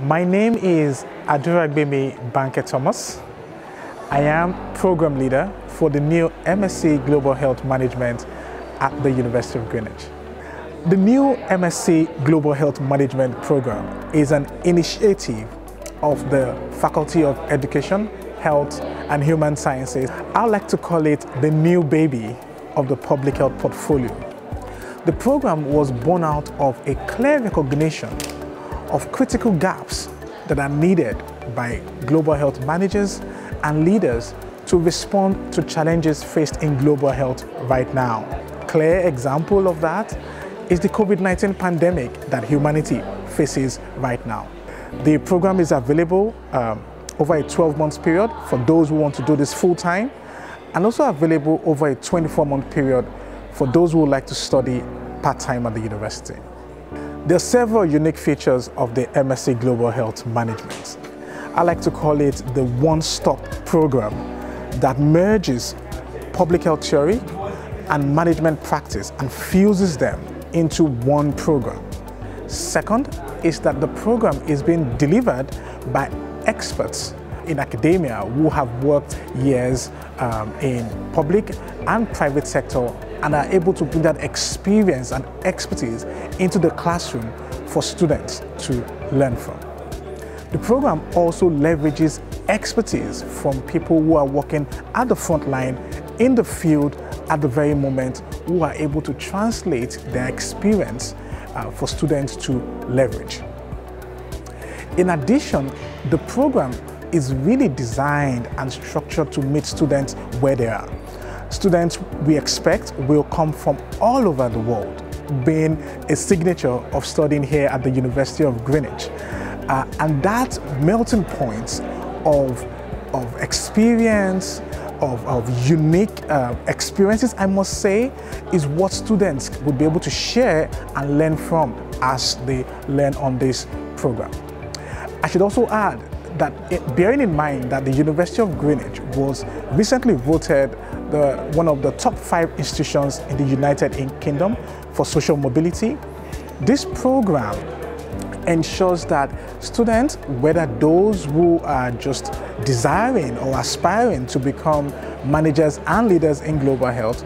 My name is Aduragbemi Banke Thomas. I am program leader for the new MSc Global Health Management at the University of Greenwich. The new MSc Global Health Management program is an initiative of the Faculty of Education, Health and Human Sciences. I like to call it the new baby of the public health portfolio. The program was born out of a clear recognition of critical gaps that are needed by global health managers and leaders to respond to challenges faced in global health right now. Clear example of that is the COVID-19 pandemic that humanity faces right now. The program is available um, over a 12 month period for those who want to do this full time and also available over a 24 month period for those who would like to study part time at the university. There are several unique features of the MSc Global Health Management. I like to call it the one-stop program that merges public health theory and management practice and fuses them into one program. Second is that the program is being delivered by experts in academia who have worked years um, in public and private sector and are able to bring that experience and expertise into the classroom for students to learn from. The program also leverages expertise from people who are working at the front line in the field at the very moment who are able to translate their experience uh, for students to leverage. In addition, the program is really designed and structured to meet students where they are. Students we expect will come from all over the world, being a signature of studying here at the University of Greenwich. Uh, and that melting point of, of experience, of, of unique uh, experiences, I must say, is what students would be able to share and learn from as they learn on this program. I should also add that it, bearing in mind that the University of Greenwich was recently voted the, one of the top five institutions in the United Kingdom for social mobility, this program ensures that students, whether those who are just desiring or aspiring to become managers and leaders in global health,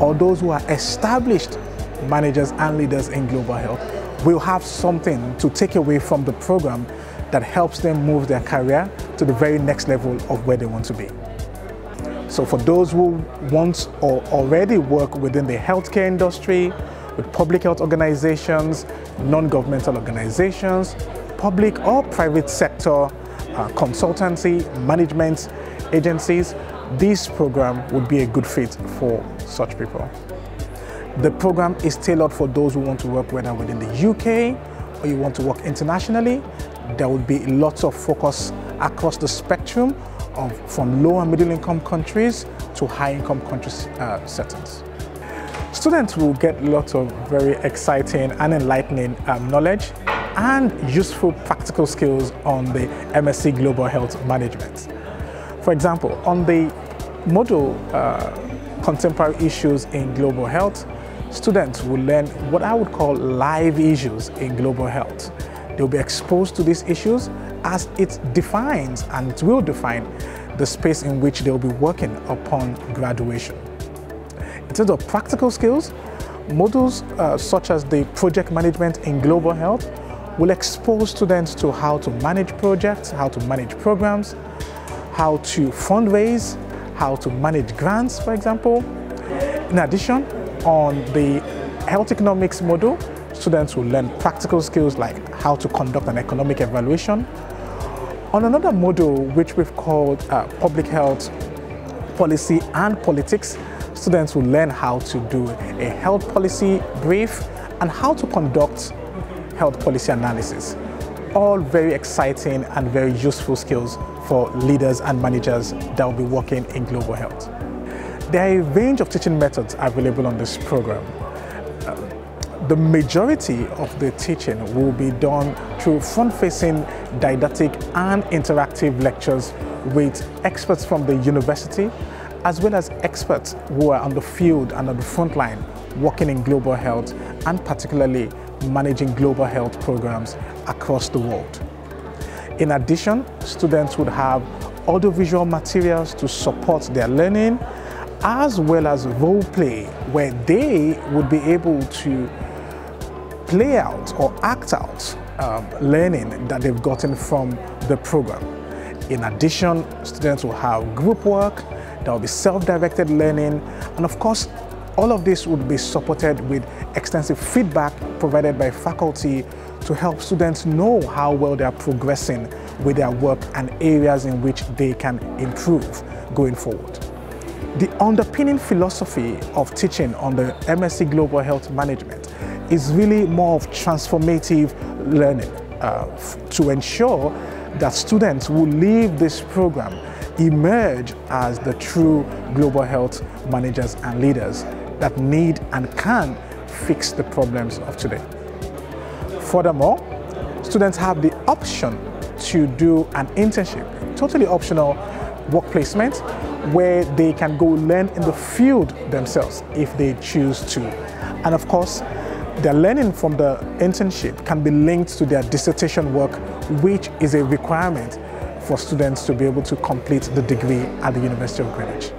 or those who are established managers and leaders in global health, will have something to take away from the program that helps them move their career to the very next level of where they want to be. So for those who want or already work within the healthcare industry, with public health organizations, non-governmental organizations, public or private sector, uh, consultancy, management agencies, this program would be a good fit for such people. The program is tailored for those who want to work whether within the UK or you want to work internationally. There will be lots of focus across the spectrum of from low and middle income countries to high income countries uh, settings. Students will get lots of very exciting and enlightening um, knowledge and useful practical skills on the MSc Global Health Management. For example, on the module uh, Contemporary Issues in Global Health, students will learn what I would call live issues in global health. They'll be exposed to these issues as it defines and it will define the space in which they'll be working upon graduation. In terms of practical skills, modules uh, such as the project management in global health will expose students to how to manage projects, how to manage programs, how to fundraise, how to manage grants, for example. In addition, on the health economics module, students will learn practical skills like how to conduct an economic evaluation. On another module, which we've called uh, public health policy and politics, students will learn how to do a health policy brief and how to conduct health policy analysis. All very exciting and very useful skills for leaders and managers that will be working in global health. There are a range of teaching methods available on this program. The majority of the teaching will be done through front-facing didactic and interactive lectures with experts from the university as well as experts who are on the field and on the front line working in global health and particularly managing global health programs across the world. In addition, students would have audiovisual materials to support their learning, as well as role play, where they would be able to play out or act out um, learning that they've gotten from the program. In addition, students will have group work, there will be self-directed learning, and of course, all of this would be supported with extensive feedback provided by faculty to help students know how well they are progressing with their work and areas in which they can improve going forward. The underpinning philosophy of teaching on the MSc Global Health Management is really more of transformative learning uh, to ensure that students who leave this program emerge as the true global health managers and leaders that need and can fix the problems of today. Furthermore, students have the option to do an internship, totally optional work placement, where they can go learn in the field themselves if they choose to. And of course, their learning from the internship can be linked to their dissertation work, which is a requirement for students to be able to complete the degree at the University of Greenwich.